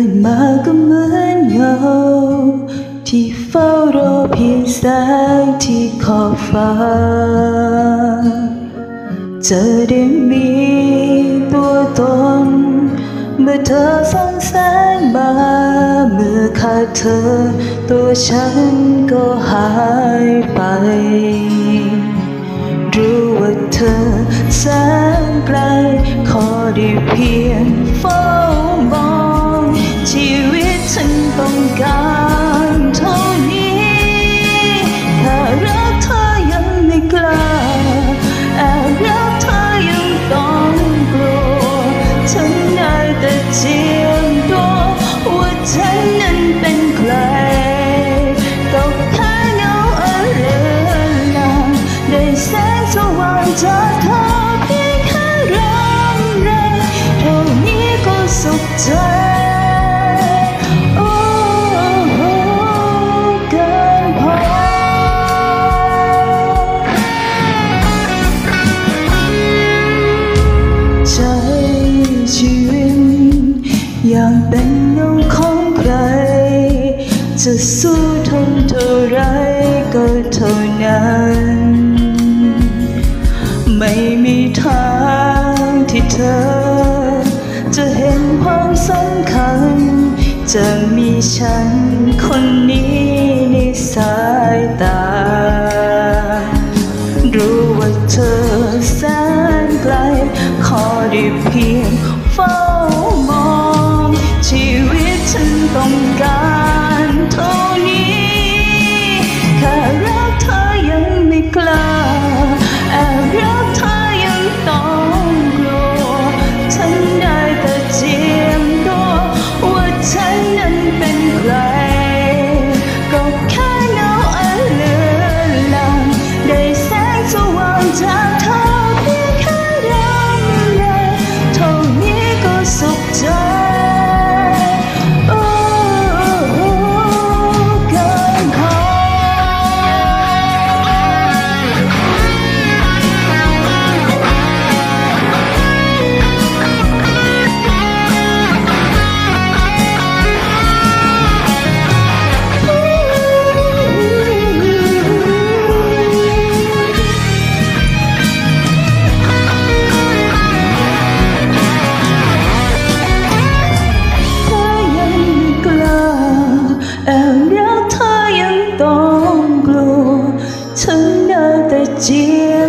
เกิดมาก็เหมือนเงาที่เฝ้ารอเพียงแสงที่ขอบฟ้าจะได้มีตัวตน เมื่อเธอส่องแสงมา เมื่อขาดเธอ ตัวฉันก็หายไป รู้ว่าเธอแสนไกลขอได้เพียงเฝ้า ทนเท่าไรก็เท่านั้น ไม่มีทางที่เธอ จะเห็นความสำคัญ จะมีฉันคนนี้ในสายตา รู้ว่าเธอแสนไกล ขอได้เพียงเฝ้า 今